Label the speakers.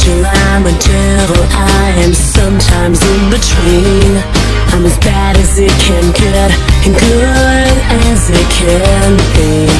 Speaker 1: angel, I'm a devil, I am sometimes in between. I'm as bad as it can get, and good as it can be.